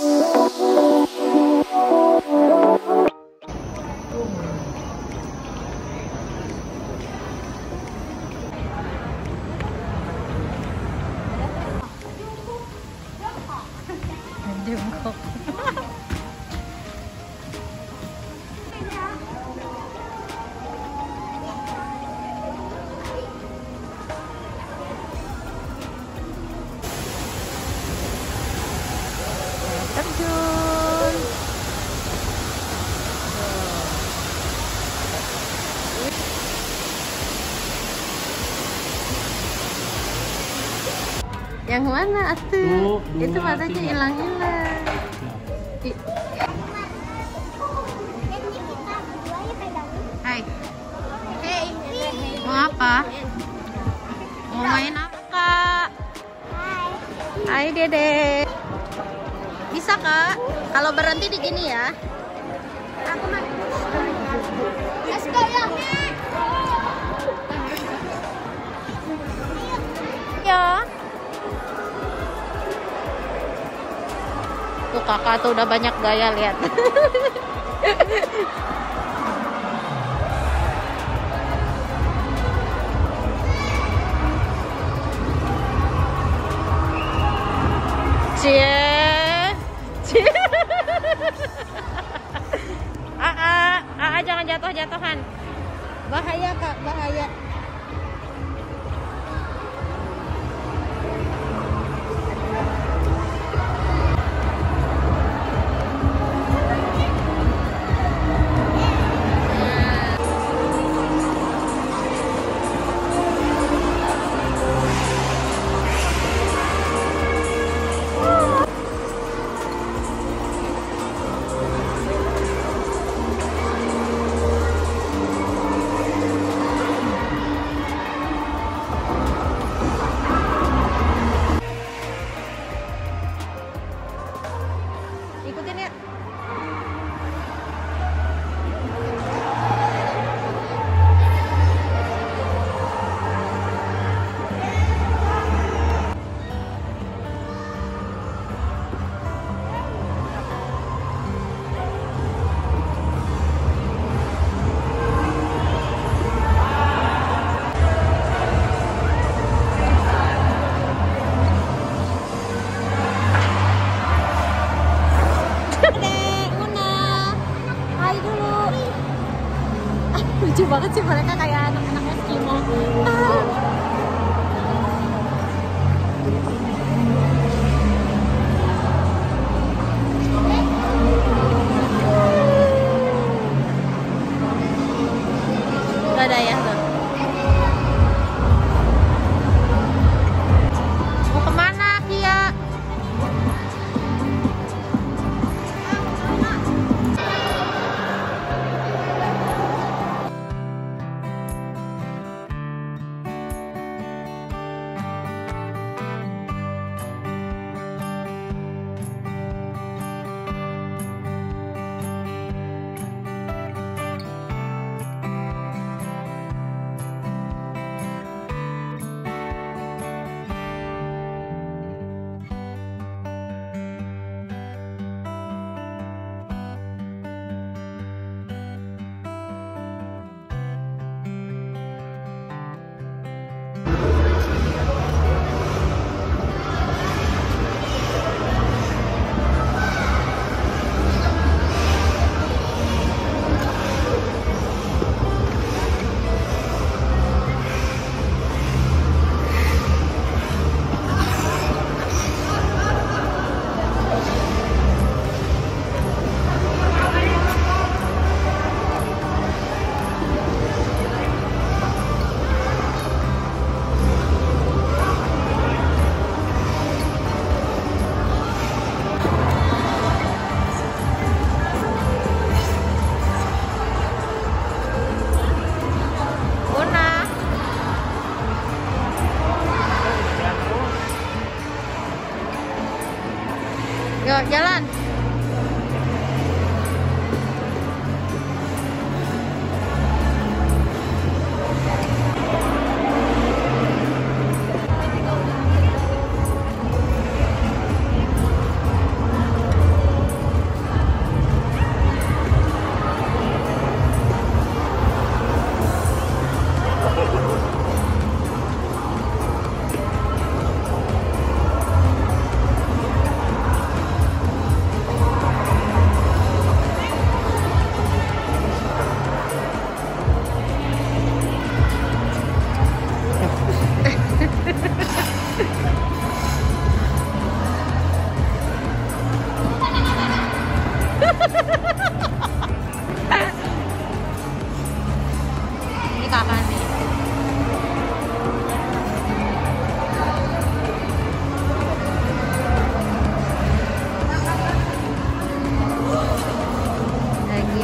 Ooh. Yang mana atuh? Itu matanya hilang-hilang. Hai. Hey. Mau apa? Mau main apa, Kak? Hai, Dede. Bisa, Kak? Kalau berhenti di gini ya. Aku mah. Let's go ya. Ya. Tuh kakak tuh udah banyak gaya lihat. Cie. Cie. Ah, ah, jangan jatuh-jatuhan. Bahaya, Kak, bahaya. Lucu banget sih mereka kayak anak-anak Eskimo.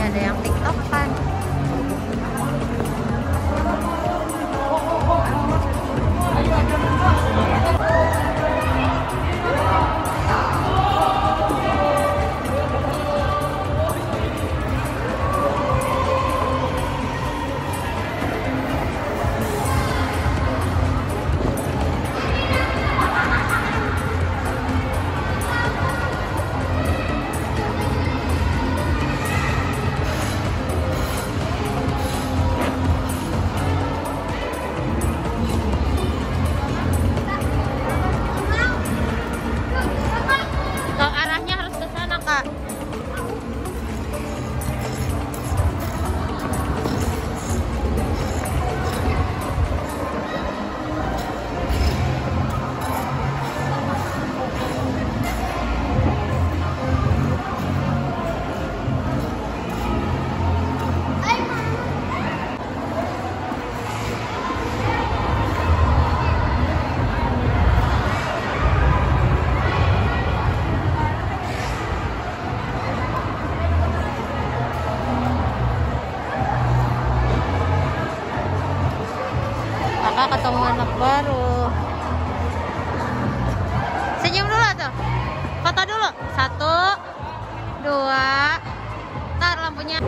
ada yang tiktok Foto dulu. Satu, dua. Ntar lampunya.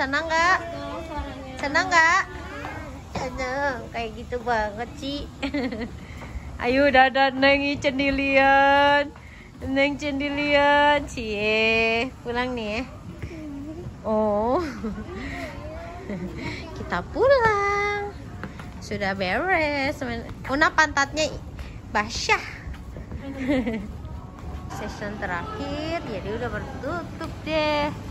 Senang nggak? Senang nggak? Senang. Kayak gitu banget sih. Ayo dadah Neng cendilian. Neng cendilian. Cie. Pulang nih ya. Oh. Kita pulang. Sudah beres. Una pantatnya basah. Session terakhir jadi udah bertutup deh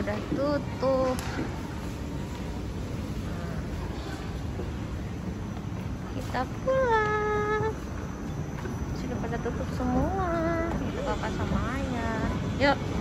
udah tutup. Kita pulang. Sudah pada tutup semua. Itu kakak sama ayah. Yuk